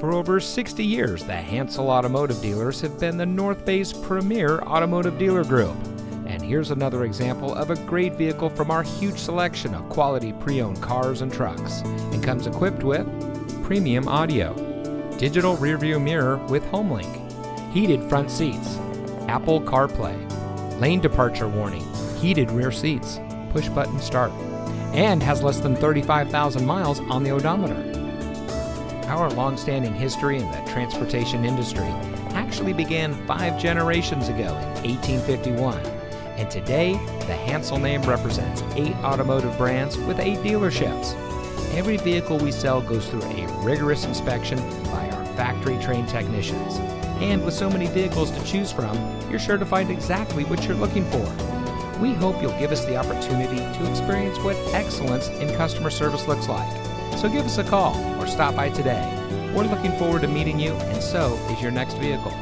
For over 60 years, the Hansel Automotive Dealers have been the North Bay's premier automotive dealer group. And here's another example of a great vehicle from our huge selection of quality pre owned cars and trucks. And comes equipped with premium audio, digital rearview mirror with HomeLink, heated front seats, Apple CarPlay, lane departure warning, heated rear seats, push button start, and has less than 35,000 miles on the odometer. Our long-standing history in the transportation industry actually began five generations ago in 1851, and today the Hansel name represents eight automotive brands with eight dealerships. Every vehicle we sell goes through a rigorous inspection by our factory-trained technicians. And with so many vehicles to choose from, you're sure to find exactly what you're looking for. We hope you'll give us the opportunity to experience what excellence in customer service looks like. So give us a call or stop by today. We're looking forward to meeting you, and so is your next vehicle.